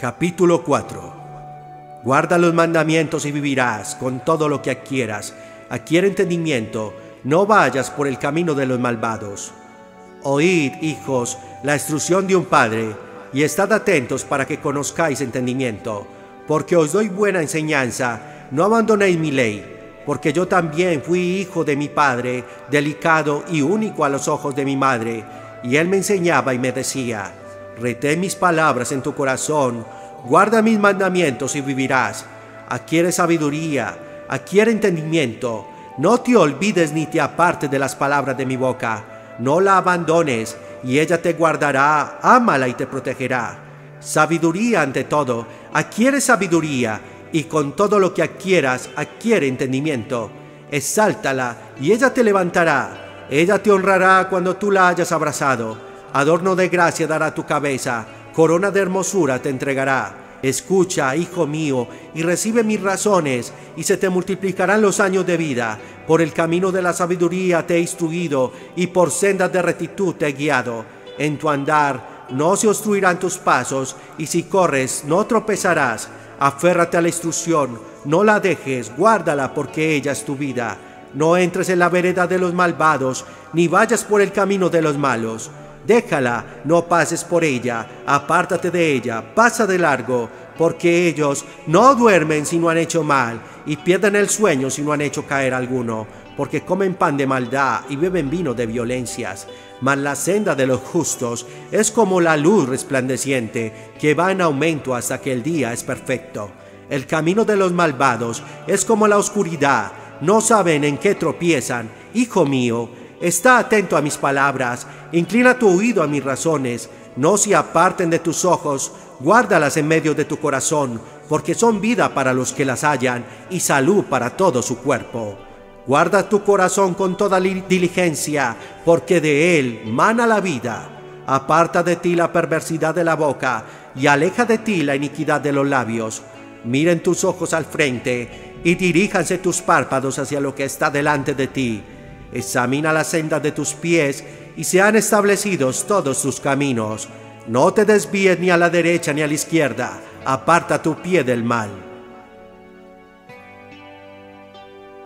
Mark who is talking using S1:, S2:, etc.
S1: Capítulo 4 Guarda los mandamientos y vivirás con todo lo que adquieras. Adquiere entendimiento, no vayas por el camino de los malvados. Oíd, hijos, la instrucción de un padre, y estad atentos para que conozcáis entendimiento, porque os doy buena enseñanza, no abandonéis mi ley, porque yo también fui hijo de mi padre, delicado y único a los ojos de mi madre, y él me enseñaba y me decía, retén mis palabras en tu corazón, guarda mis mandamientos y vivirás. Adquiere sabiduría, adquiere entendimiento, no te olvides ni te apartes de las palabras de mi boca, no la abandones, y ella te guardará, ámala y te protegerá. Sabiduría ante todo, adquiere sabiduría, y con todo lo que adquieras, adquiere entendimiento. Exáltala, y ella te levantará. Ella te honrará cuando tú la hayas abrazado. Adorno de gracia dará tu cabeza, corona de hermosura te entregará. Escucha, hijo mío, y recibe mis razones, y se te multiplicarán los años de vida. Por el camino de la sabiduría te he instruido, y por sendas de rectitud te he guiado. En tu andar no se obstruirán tus pasos, y si corres no tropezarás. Aférrate a la instrucción, no la dejes, guárdala porque ella es tu vida. No entres en la vereda de los malvados, ni vayas por el camino de los malos Déjala, no pases por ella, apártate de ella, pasa de largo, porque ellos no duermen si no han hecho mal, y pierden el sueño si no han hecho caer alguno, porque comen pan de maldad y beben vino de violencias. Mas la senda de los justos es como la luz resplandeciente, que va en aumento hasta que el día es perfecto. El camino de los malvados es como la oscuridad, no saben en qué tropiezan. Hijo mío, Está atento a mis palabras, inclina tu oído a mis razones, no se aparten de tus ojos, guárdalas en medio de tu corazón, porque son vida para los que las hallan y salud para todo su cuerpo. Guarda tu corazón con toda diligencia, porque de él mana la vida. Aparta de ti la perversidad de la boca y aleja de ti la iniquidad de los labios. Miren tus ojos al frente y diríjanse tus párpados hacia lo que está delante de ti Examina la senda de tus pies y sean establecidos todos tus caminos. No te desvíes ni a la derecha ni a la izquierda, aparta tu pie del mal.